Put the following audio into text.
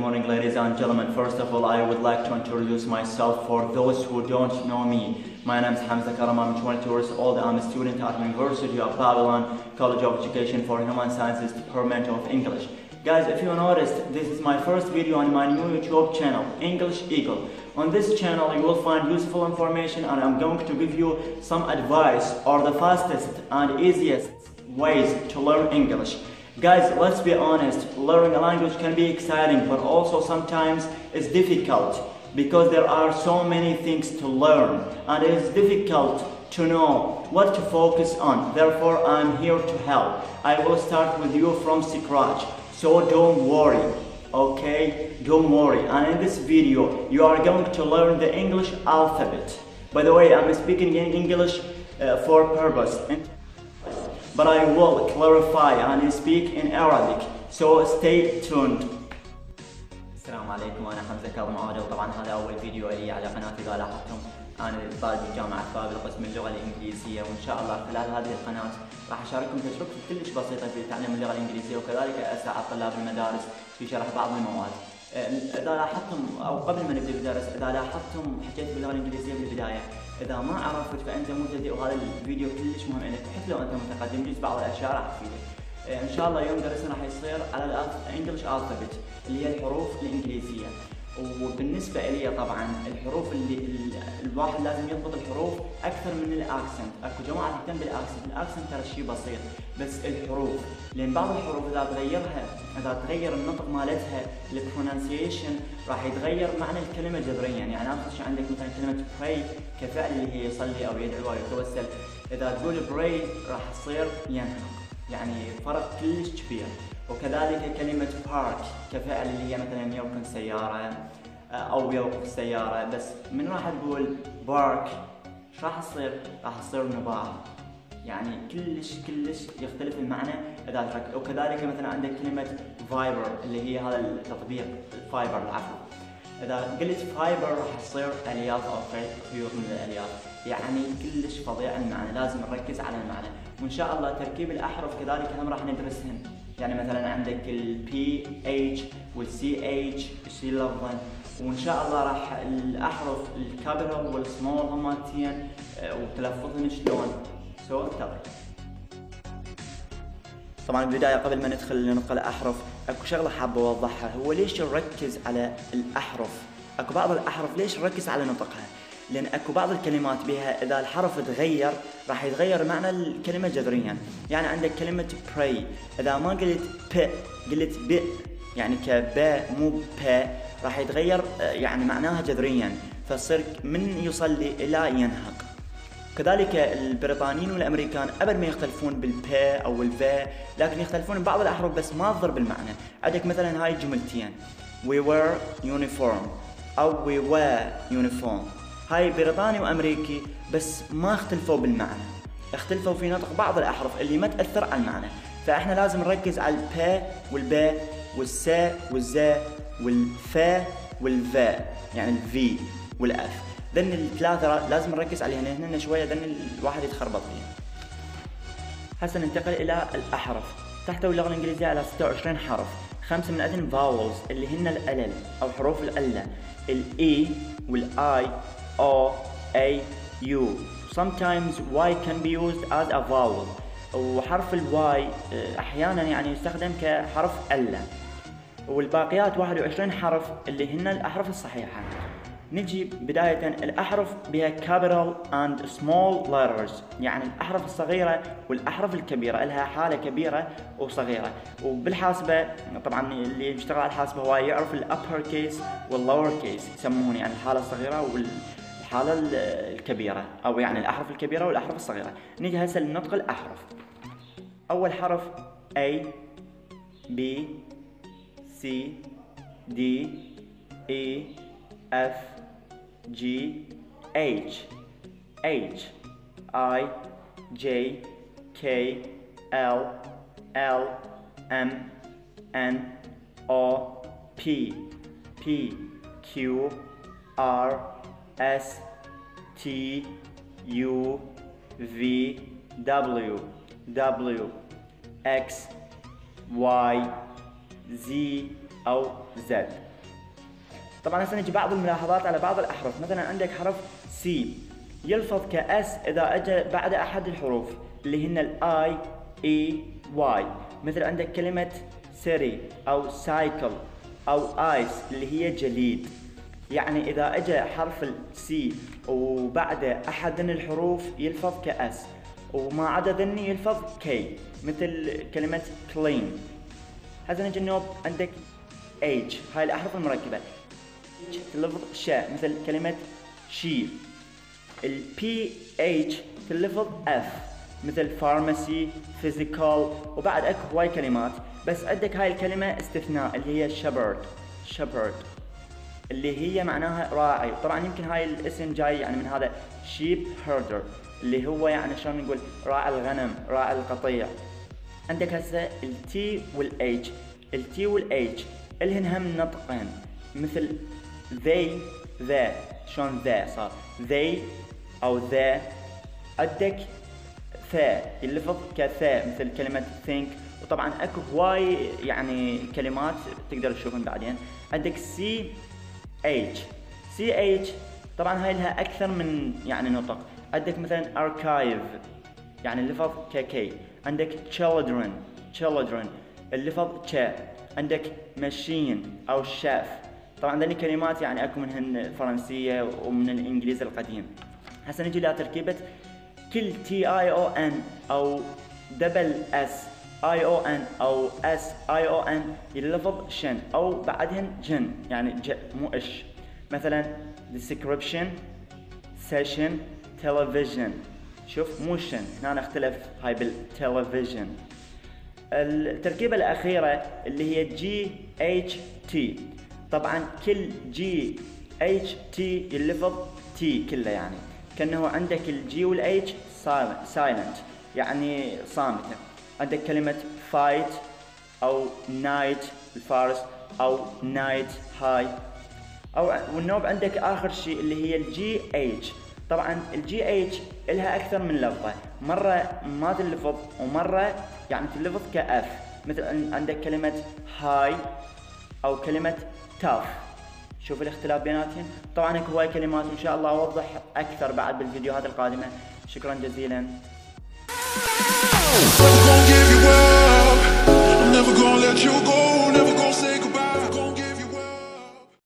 morning, ladies and gentlemen. First of all, I would like to introduce myself for those who don't know me. My name is Hamza Karam. I'm 22 years old. I'm a student at University of Babylon College of Education for Human Sciences Department of English. Guys, if you noticed, this is my first video on my new YouTube channel, English Eagle. On this channel, you will find useful information and I'm going to give you some advice or the fastest and easiest ways to learn English. Guys, let's be honest, learning a language can be exciting, but also sometimes it's difficult because there are so many things to learn and it is difficult to know what to focus on. Therefore, I'm here to help. I will start with you from scratch, so don't worry. Okay, don't worry. And in this video, you are going to learn the English alphabet. By the way, I'm speaking in English uh, for purpose but I will clarify and speak in Arabic. So stay tuned. السلام عليكم أنا حمزة كاظم عوده وطبعا هذا أول فيديو لي على قناتي إذا لاحظتم أنا طالب جامعة بابل قسم اللغة الإنجليزية وإن شاء الله خلال هذه القناة راح أشارككم تجربتي كلش بسيطة في تعلم اللغة الإنجليزية وكذلك اساعد طلاب المدارس في شرح بعض المواد. إذا لاحظتم أو قبل ما نبدأ بالدرس إذا لاحظتم حكيت باللغة الإنجليزية بالبدايه إذا ما عرفت فأنت مبتدئ وهذا الفيديو كلش مهم لك حتى لو أنت متقدم جزء بعض الأشياء راح تفيدك. إن شاء الله يوم درسنا راح يصير على ال English alphabet اللي هي الحروف الإنجليزية وبالنسبة لي طبعا الحروف اللي الواحد لازم يضبط الحروف أكثر من ال accent. أكو جماعة تهتم بال accent. ال accent ترى شيء بسيط بس الحروف. لأن بعض الحروف إذا تغيرها إذا تغير النطق مالتها ال pronunciation راح يتغير معنى الكلمة جذريا. يعني ابسط شيء عندك مثلا كلمة pray كفعل اللي هي يصلي أو يدعو أو يتوسل. إذا تقول pray راح تصير ينهق يعني فرق كلش كبير. وكذلك كلمة بارك كفعل اللي هي مثلا يركن سيارة أو يوقف السيارة بس من راح تقول بارك إيش راح يصير؟ راح يصير نباح يعني كلش كلش يختلف المعنى اذا ترك وكذلك مثلا عندك كلمة Viber اللي هي هذا التطبيق ال Viber العفو إذا قلت fiber راح تصير ألياف أو خيوط من الألياف. يعني كلش فظيع المعنى. لازم نركز على المعنى. وإن شاء الله تركيب الأحرف كذلك هم راح ندرسهن يعني مثلا عندك ال PH وال CH شي لفظا. وإن شاء الله راح الأحرف ال capital وال small هماتين وتلفظهن شلون؟ so انتظر طبعا البدايه قبل ما ندخل لنطق الاحرف أكو شغلة حابة أوضحها. هو ليش نركز على الأحرف؟ أكو بعض الأحرف ليش نركز على نطقها؟ لأن أكو بعض الكلمات بها إذا الحرف تغير راح يتغير معنى الكلمة جذريا. يعني عندك كلمة pray. إذا ما قلت ب قلت ب يعني كب مو ب راح يتغير يعني معناها جذريا. فتصير من يصلي إلى ينهق. كذلك البريطانيين والأمريكان أبد ما يختلفون بالب أو الفا لكن يختلفون ببعض الأحرف بس ما تضرب المعنى عندك مثلا هاي الجملتين we wear uniform. أو we wear uniform. هاي بريطاني وامريكي بس ما اختلفوا بالمعنى اختلفوا في نطق بعض الاحرف اللي ما تاثر على المعنى فاحنا لازم نركز على البا والبا والسا والزا والفا والفا يعني ال V وال F ذن الثلاثه لازم نركز عليها هن شوية ذن الواحد يتخربط فيها هسه ننتقل إلى الاحرف تحتوي اللغة الانجليزيه على 26 حرف خمسه من ذن vowels اللي هن العلل أو حروف العلة ال A وال E O, I, U. Sometimes Y can be used as a vowel. وحرف ال Y آه، أحيانا يعني يستخدم كحرف علة والباقيات 21 حرف اللي هن الأحرف الصحيحة. نجي بداية الأحرف بها capital and small letters. يعني الأحرف الصغيرة والأحرف الكبيرة. لها حالة كبيرة وصغيرة. وبالحاسبة طبعا اللي يشتغل على الحاسبة هو يعرف ال upper case وال lower case يسمون يعني الحالة الصغيرة وال الحالة الكبيرة أو يعني الأحرف الكبيرة والأحرف الصغيرة. نيجي هسه لنطق الأحرف أول حرف A B C D E F G H. H. I J K L L M N O P. P Q R S T U V W. W. X Y Z أو Z. طبعا هسه نجي بعض الملاحظات على بعض الأحرف. مثلا عندك حرف C. يلفظ ك S إذا أجى بعد أحد الحروف اللي هن ال I E Y مثل عندك كلمة city أو cycle أو ice اللي هي جليد. يعني إذا أجى حرف ال C وبعد أحد من الحروف يلفظ ك S وما عدا ذني يلفظ K مثل كلمة clean هسه نجي عندك SH هاي الأحرف المركبة. تلفظ شاء مثل كلمة she ال PH تلفظ F مثل pharmacy physical وبعد اكو هواي كلمات. بس عندك هاي الكلمة استثناء اللي هي shepherd shepherd اللي هي معناها راعي. طبعا يمكن هاي الاسم جاي يعني من هذا sheep herder اللي هو يعني شلون نقول راعي الغنم راعي القطيع. عندك هسه التي والاتش التي والاتش الهن هم نطقين مثل they ذا شلون ذا صار؟ they أو ذا عندك ثا يلفظ كثا مثل كلمة think. وطبعا أكو هواي يعني كلمات تقدر تشوفهم بعدين. عندك C C H طبعا هاي لها أكثر من يعني نطق. عندك مثلا archive يعني اللفظ ككي عندك children children اللفظ ك عندك machine أو شاف طبعا ذني كلمات يعني أكو منهن فرنسية ومن الانجليزي القديم. هسه نجي لتركيبة كل T I O N أو double S I O N أو S I O N يلفظ شن أو بعدهن جن يعني ج مو إش. مثلا description session television. شوف مو شن هنا اختلف هاي بالتلفزيون. التركيبة الأخيرة اللي هي G H T. طبعا كل G إتش تي يلفظ تي كله يعني. كأنه عندك ال G وال H silent يعني صامتة. عندك كلمة fight أو knight الفارس أو night هاي أو والنوب عندك آخر شيء اللي هي الجي اتش طبعا الجي اتش لها أكثر من لفظة. مرة ما تلفظ ومرة يعني تلفظ ك F. مثل عندك كلمة هاي أو كلمة تاف شوف الاختلاف بيناتهم. طبعا أكو هواي كلمات إن شاء الله أوضح أكثر بعد بالفيديوهات القادمة. شكرا جزيلا. Let you go.